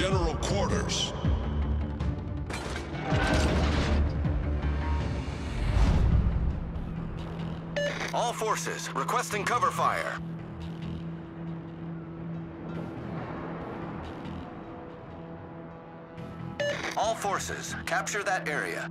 General quarters. All forces, requesting cover fire. All forces, capture that area.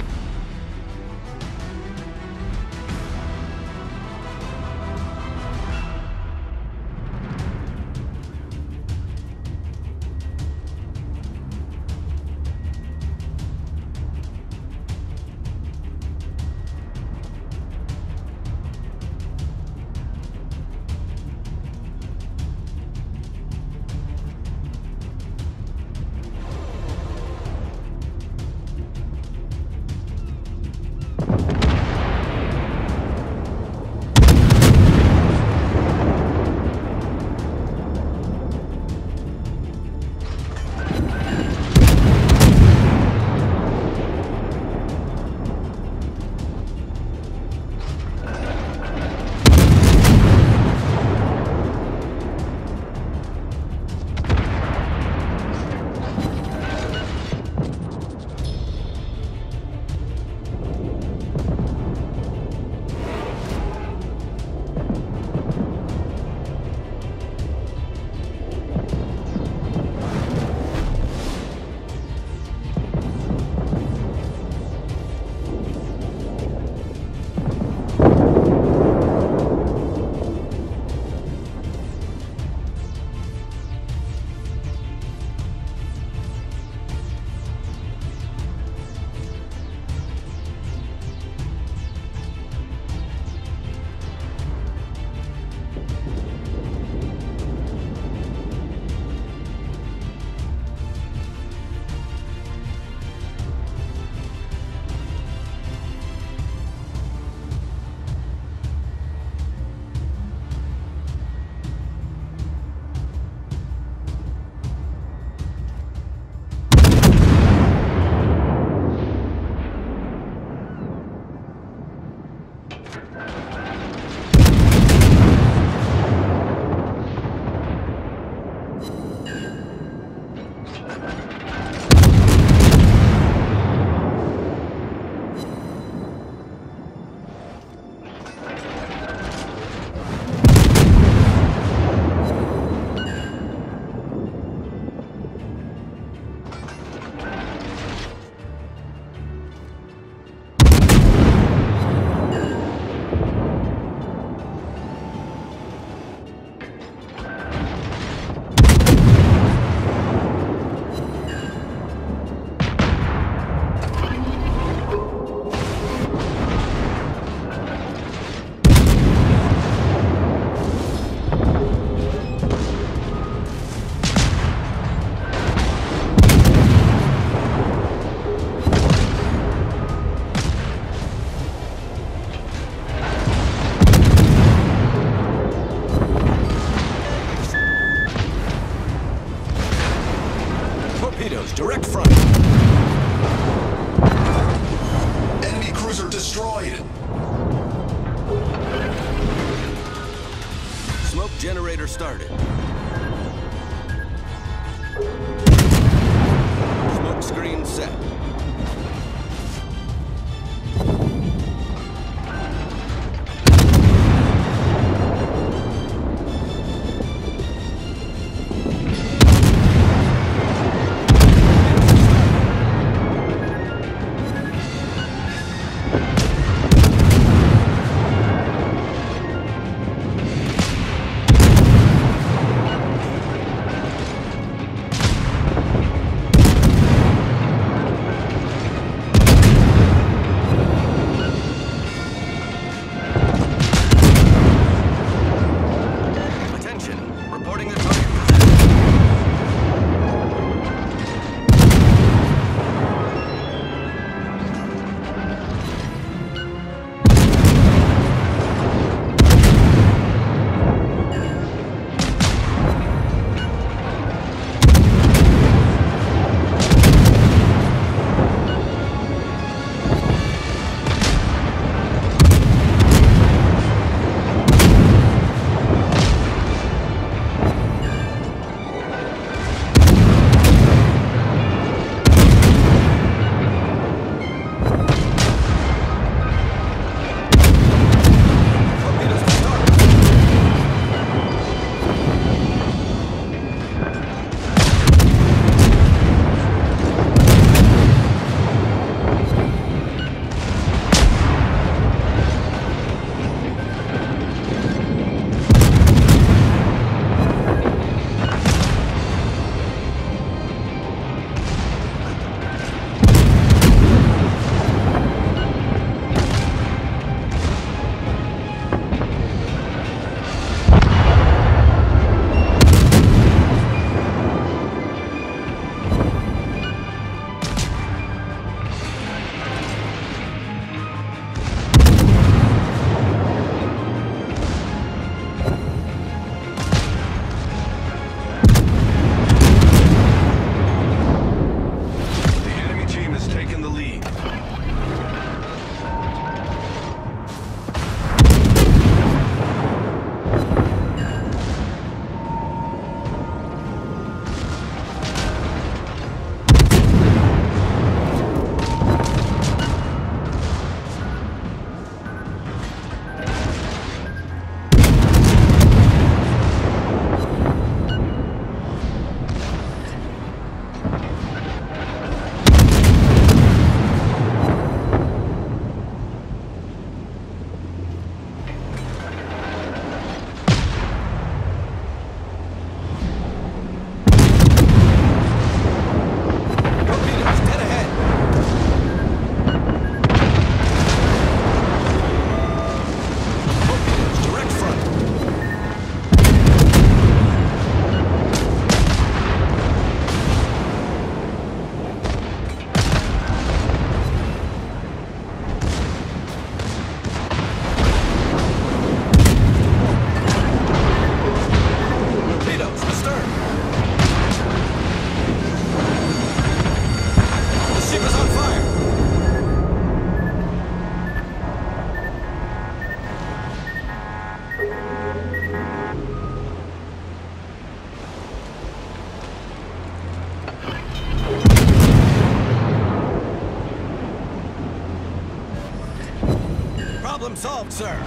Solved, sir.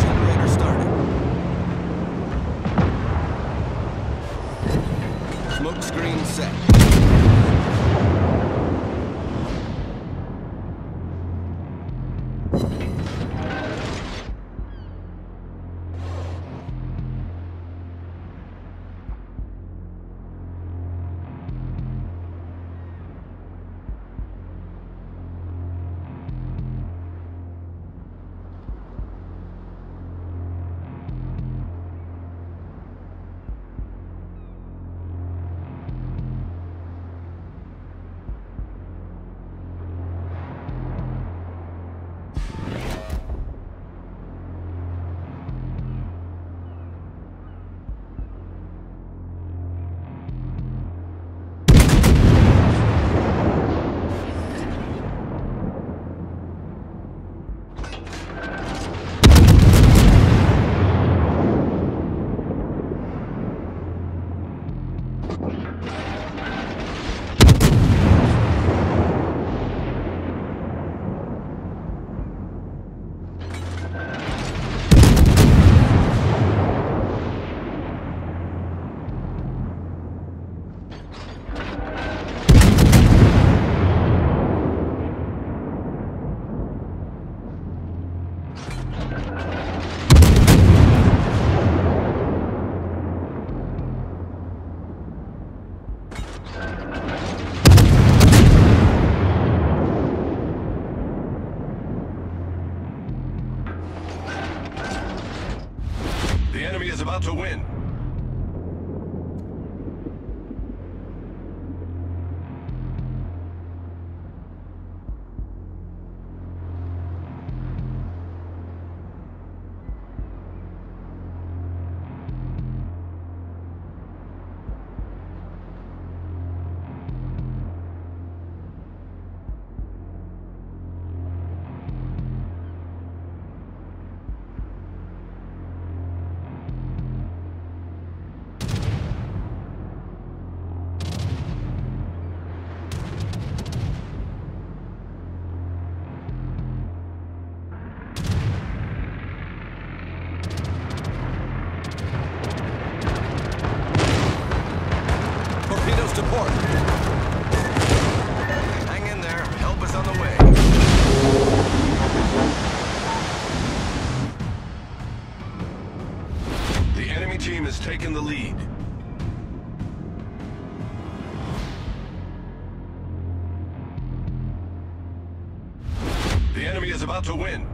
Generator started. Smoke screen set. Taken the lead. The enemy is about to win.